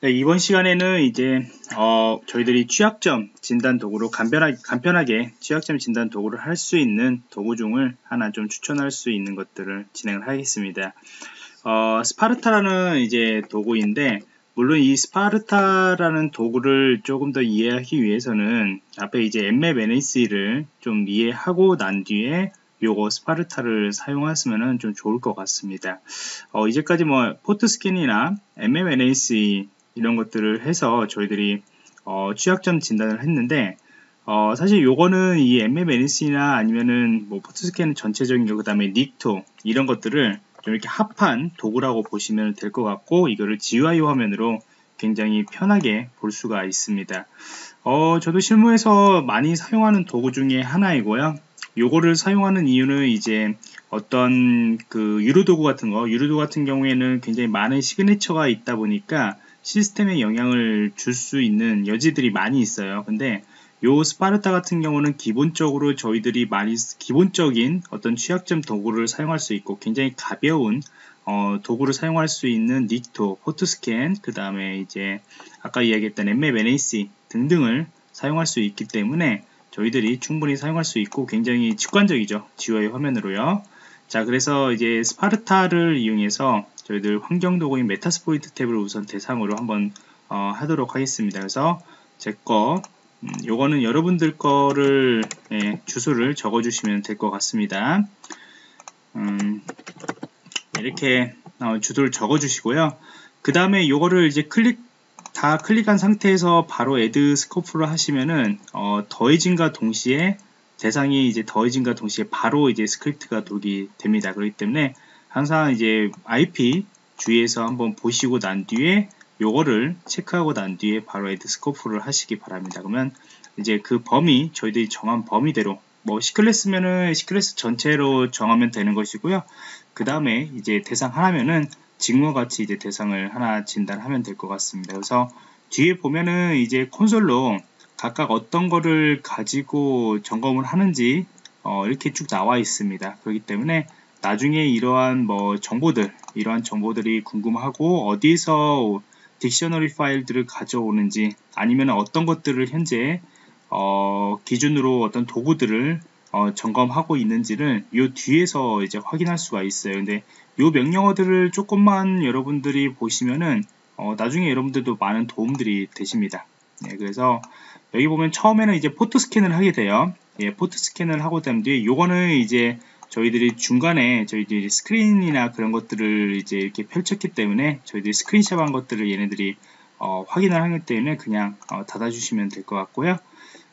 네, 이번 시간에는 이제 어, 저희들이 취약점 진단 도구로 간편하게, 간편하게 취약점 진단 도구를 할 수 있는 도구 중을 하나 좀 추천할 수 있는 것들을 진행을 하겠습니다. 어, 스파르타라는 이제 도구인데 물론 이 스파르타라는 도구를 조금 더 이해하기 위해서는 앞에 이제 Nmap NSE를 좀 이해하고 난 뒤에 요거 스파르타를 사용하시면 좀 좋을 것 같습니다. 어, 이제까지 뭐 포트 스캔이나 Nmap NSE 이런 것들을 해서 저희들이 어, 취약점 진단을 했는데 어, 사실 요거는 이 Nmap NSE나 아니면은 뭐 포트 스캔 전체적인 거 그 다음에 Nikto 이런 것들을 좀 이렇게 합한 도구라고 보시면 될 것 같고 이거를 GUI 화면으로 굉장히 편하게 볼 수가 있습니다. 어, 저도 실무에서 많이 사용하는 도구 중에 하나이고요. 요거를 사용하는 이유는 이제 어떤 그 유료 도구 같은 거, 유료 도구 같은 경우에는 굉장히 많은 시그니처가 있다 보니까 시스템에 영향을 줄 수 있는 여지들이 많이 있어요. 근데 요 스파르타 같은 경우는 기본적으로 저희들이 많이 기본적인 어떤 취약점 도구를 사용할 수 있고 굉장히 가벼운 어, 도구를 사용할 수 있는 Nikto, 포트스캔, 그 다음에 이제 아까 이야기했던 Nmap NSE 등등을 사용할 수 있기 때문에 저희들이 충분히 사용할 수 있고 굉장히 직관적이죠. GUI 화면으로요. 자, 그래서 이제 스파르타를 이용해서 저희들 환경 도구인 Metasploitable을 우선 대상으로 한번 어, 하도록 하겠습니다. 그래서 제 거 음, 요거는 여러분들 거를 예, 주소를 적어 주시면 될 것 같습니다. 음, 이렇게 어, 주소를 적어 주시고요. 그 다음에 요거를 이제 클릭 다 클릭한 상태에서 바로 add scope를 하시면은 어, 더해진과 동시에 대상이 이제 더해진과 동시에 바로 이제 스크립트가 돌기 됩니다. 그렇기 때문에 항상 이제 IP 주의해서 한번 보시고 난 뒤에 요거를 체크하고 난 뒤에 바로 add scope를 하시기 바랍니다. 그러면 이제 그 범위 저희들이 정한 범위대로 뭐 C클래스면은 C클래스 전체로 정하면 되는 것이고요. 그 다음에 이제 대상 하나면은 직무와 같이 이제 대상을 하나 진단하면 될 것 같습니다. 그래서 뒤에 보면은 이제 콘솔로 각각 어떤 거를 가지고 점검을 하는지 어, 이렇게 쭉 나와 있습니다. 그렇기 때문에 나중에 이러한 뭐 정보들, 이러한 정보들이 궁금하고 어디서 딕셔너리 파일들을 가져오는지 아니면 어떤 것들을 현재 어, 기준으로 어떤 도구들을 어, 점검하고 있는지를 이 뒤에서 이제 확인할 수가 있어요. 근데 이 명령어들을 조금만 여러분들이 보시면은 어, 나중에 여러분들도 많은 도움들이 되십니다. 네, 그래서 여기 보면 처음에는 이제 포트 스캔을 하게 돼요. 예, 포트 스캔을 하고 난 뒤에 요거는 이제 저희들이 중간에 저희들이 스크린이나 그런 것들을 이제 이렇게 펼쳤기 때문에 저희들이 스크린샷 한 것들을 얘네들이 어, 확인을 하기 때문에 그냥 어, 닫아주시면 될 것 같고요.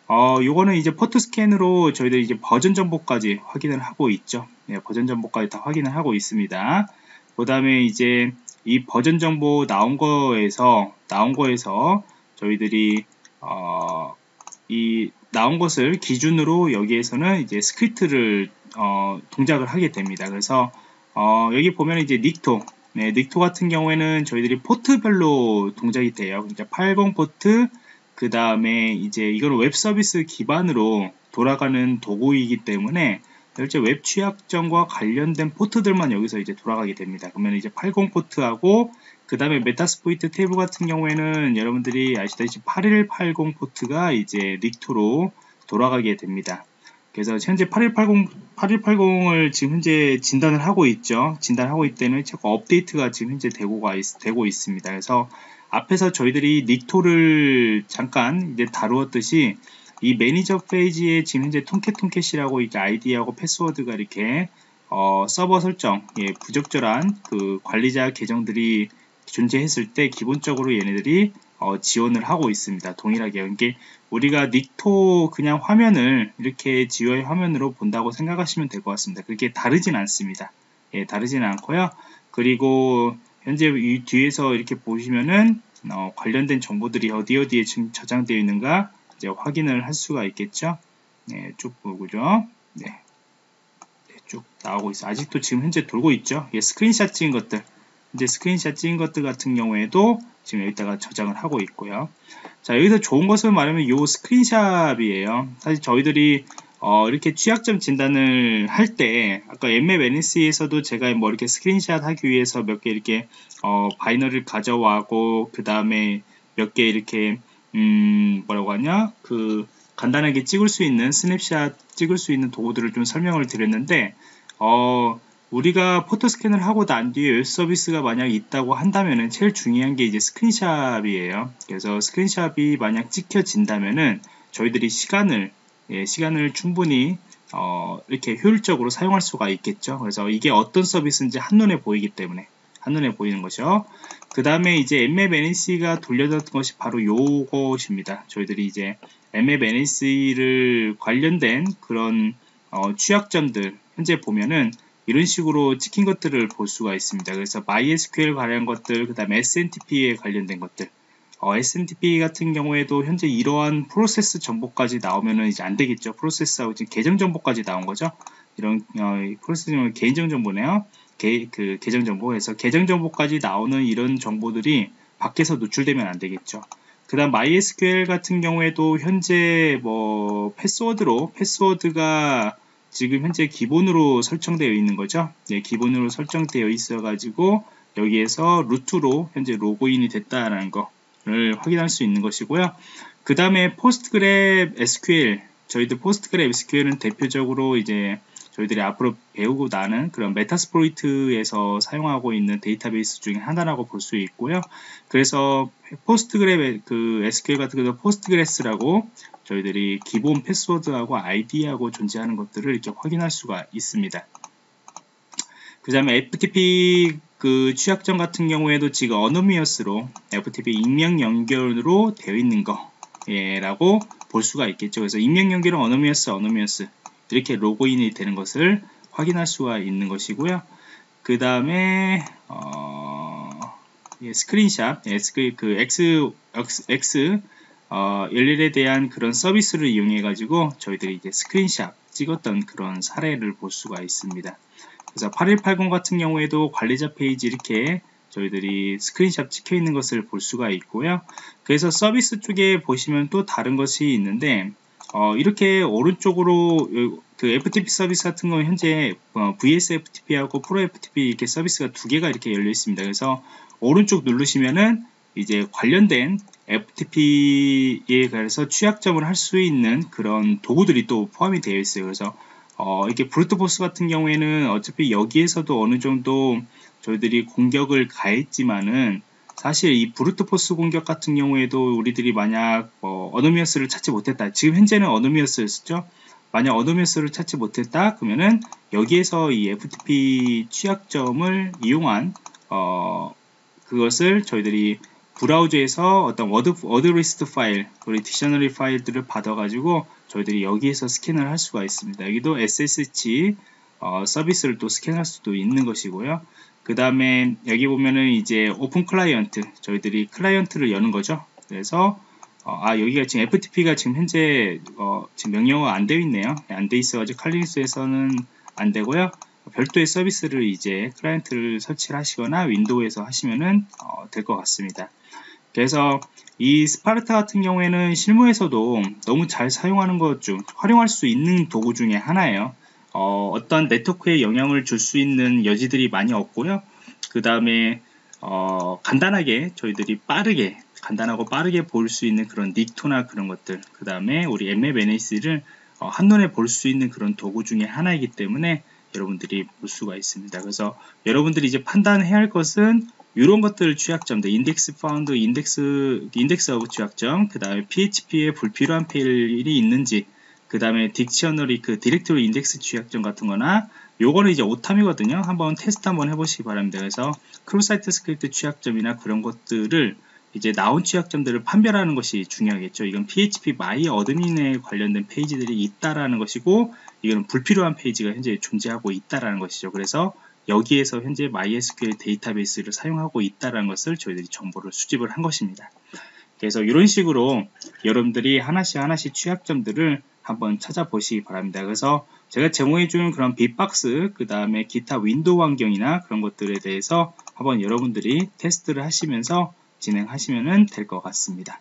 어, 요거는 이제 포트 스캔으로 저희들이 이제 버전 정보까지 확인을 하고 있죠. 네, 버전 정보까지 다 확인을 하고 있습니다. 그 다음에 이제 이 버전 정보 나온 거에서 나온 거에서 저희들이 어, 이 나온 것을 기준으로 여기에서는 이제 스크립트를 어, 동작을 하게 됩니다. 그래서 어, 여기 보면 이제 Nikto 네, Nikto 같은 경우에는 저희들이 포트별로 동작이 돼요. 그러니까 80 포트, 그 다음에 이제 이거는 웹 서비스 기반으로 돌아가는 도구이기 때문에 실제 웹 취약점과 관련된 포트들만 여기서 이제 돌아가게 됩니다. 그러면 이제 80 포트하고 그 다음에 Metasploitable 같은 경우에는 여러분들이 아시다시피 8180 포트가 이제 Nikto로 돌아가게 됩니다. 그래서 현재 8180, 8180을 지금 현재 진단을 하고 있죠. 진단하고 있기 때문에 업데이트가 지금 현재 되고가 있, 되고 있습니다. 그래서 앞에서 저희들이 Nikto를 잠깐 이제 다루었듯이 이 매니저 페이지에 지금 현재 Tomcat Tomcat이라고 이제 아이디하고 패스워드가 이렇게 어, 서버 설정, 예, 부적절한 그 관리자 계정들이 존재했을 때 기본적으로 얘네들이 어, 지원을 하고 있습니다. 동일하게. 이게 우리가 Nikto 그냥 화면을 이렇게 GUI 화면으로 본다고 생각하시면 될 것 같습니다. 그렇게 다르진 않습니다. 예, 다르진 않고요. 그리고 현재 이 뒤에서 이렇게 보시면은 어, 관련된 정보들이 어디 어디에 지금 저장되어 있는가 이제 확인을 할 수가 있겠죠. 네, 쭉 보고죠. 네. 네, 쭉 나오고 있어. 아직도 지금 현재 돌고 있죠. 예, 스크린샷 찍은 것들. 이제 스크린샷 찍은 것들 같은 경우에도 지금 여기다가 저장을 하고 있고요. 자, 여기서 좋은 것을 말하면 이 screenshot이에요. 사실 저희들이 어, 이렇게 취약점 진단을 할 때 아까 Nmap NSE에서도 제가 뭐 이렇게 스크린샷 하기 위해서 몇 개 이렇게 어, 바이너리를 가져와고 그 다음에 몇 개 이렇게 음, 뭐라고 하냐 그 간단하게 찍을 수 있는 스냅샷 찍을 수 있는 도구들을 좀 설명을 드렸는데 어, 우리가 포트 스캔을 하고 난 뒤에 웹 서비스가 만약 있다고 한다면은 제일 중요한 게 이제 screenshot이에요. 그래서 screenshot이 만약 찍혀진다면은 저희들이 시간을 예, 시간을 충분히 어, 이렇게 효율적으로 사용할 수가 있겠죠. 그래서 이게 어떤 서비스인지 한눈에 보이기 때문에 한눈에 보이는 거죠. 그 다음에 이제 엠맵 NC가 돌려졌던 것이 바로 요것입니다. 저희들이 이제 엠맵 NC를 관련된 그런 어, 취약점들 현재 보면은 이런 식으로 찍힌 것들을 볼 수가 있습니다. 그래서 MySQL 관련 것들, 그 다음에 SNTP에 관련된 것들. 어, SNTP 같은 경우에도 현재 이러한 프로세스 정보까지 나오면은 이제 안 되겠죠. 프로세스하고 지금 계정 정보까지 나온 거죠. 이런 어, 프로세스 정보 개인정 정보네요. 개, 그 계정 정보에서 계정 정보까지 나오는 이런 정보들이 밖에서 노출되면 안 되겠죠. 그 다음 MySQL 같은 경우에도 현재 뭐 패스워드로 패스워드가 지금 현재 기본으로 설정되어 있는 거죠. 네, 기본으로 설정되어 있어 가지고 여기에서 root로 현재 로그인이 됐다라는 거를 확인할 수 있는 것이고요. 그 다음에 PostgreSQL 저희들 PostgreSQL은 대표적으로 이제 저희들이 앞으로 배우고 나는 그런 Metasploit에서 사용하고 있는 데이터베이스 중에 하나라고 볼 수 있고요. 그래서 Postgre 그 SQL 같은 경우 postgres라고 저희들이 기본 패스워드하고 아이디하고 존재하는 것들을 이렇게 확인할 수가 있습니다. 그 다음에 FTP 그 취약점 같은 경우에도 지금 anonymous로 FTP 익명 연결으로 되어 있는 거라고 볼 수가 있겠죠. 그래서 익명 연결은 anonymous, anonymous 이렇게 로그인이 되는 것을 확인할 수가 있는 것이고요. 그 다음에 어, 예, 스크린샷, 예, 그 X, X, X 어, 열일에 대한 그런 서비스를 이용해 가지고 저희들이 이제 스크린샷 찍었던 그런 사례를 볼 수가 있습니다. 그래서 8180 같은 경우에도 관리자 페이지 이렇게 저희들이 스크린샷 찍혀 있는 것을 볼 수가 있고요. 그래서 서비스 쪽에 보시면 또 다른 것이 있는데 어, 이렇게 오른쪽으로 그 FTP 서비스 같은 경우 현재 어, VSFTP하고 ProFTP 이렇게 서비스가 두 개가 이렇게 열려 있습니다. 그래서 오른쪽 누르시면은 이제 관련된 FTP에 관해서 취약점을 할 수 있는 그런 도구들이 또 포함이 되어 있어요. 그래서 어, 이렇게 brute force 같은 경우에는 어차피 여기에서도 어느 정도 저희들이 공격을 가했지만은 사실 이 brute force 공격 같은 경우에도 우리들이 만약 어, anonymous를 찾지 못했다. 지금 현재는 anonymous였죠. 만약 anonymous를 찾지 못했다 그러면은 여기에서 이 FTP 취약점을 이용한 어, 그것을 저희들이 브라우저에서 어떤 word, word list 파일, 그리고 dictionary 파일들을 받아가지고 저희들이 여기에서 스캔을 할 수가 있습니다. 여기도 SSH 어, 서비스를 또 스캔할 수도 있는 것이고요. 그 다음에 여기 보면은 이제 open client, 저희들이 클라이언트를 여는 거죠. 그래서 어, 아 여기가 지금 FTP가 지금 현재 어, 지금 명령어가 안 되어 있네요. 안 돼 있어가지고 칼리닉스에서는 안 되고요. 별도의 서비스를 이제 클라이언트를 설치를 하시거나 윈도우에서 하시면은 어, 될 것 같습니다. 그래서 이 Sparta 같은 경우에는 실무에서도 너무 잘 사용하는 것 중 활용할 수 있는 도구 중에 하나예요. 어떤 네트워크에 영향을 줄 수 있는 여지들이 많이 없고요. 그 다음에 어, 간단하게 저희들이 빠르게 간단하고 빠르게 볼 수 있는 그런 Nikto나 그런 것들 그 다음에 우리 Nmap NSE를 어, 한눈에 볼 수 있는 그런 도구 중에 하나이기 때문에 여러분들이 볼 수가 있습니다. 그래서 여러분들이 이제 판단해야 할 것은 이런 것들 취약점들 index found index index of 취약점 그 다음에 PHP에 불필요한 파일이 있는지 그 다음에 dictionary 그 디렉토리 인덱스 취약점 같은 거나 요거는 이제 오탐이거든요. 한번 테스트 한번 해보시기 바랍니다. 그래서 cross-site script 취약점이나 그런 것들을 이제 나온 취약점들을 판별하는 것이 중요하겠죠. 이건 phpMyAdmin에 관련된 페이지들이 있다라는 것이고 이거는 불필요한 페이지가 현재 존재하고 있다라는 것이죠 그래서 여기에서 현재 MySQL 데이터베이스를 사용하고 있다는 것을 저희들이 정보를 수집을 한 것입니다. 그래서 이런 식으로 여러분들이 하나씩 하나씩 취약점들을 한번 찾아보시기 바랍니다. 그래서 제가 제공해준 그런 bee-box, 그 다음에 기타 윈도우 환경이나 그런 것들에 대해서 한번 여러분들이 테스트를 하시면서 진행하시면 될 것 같습니다.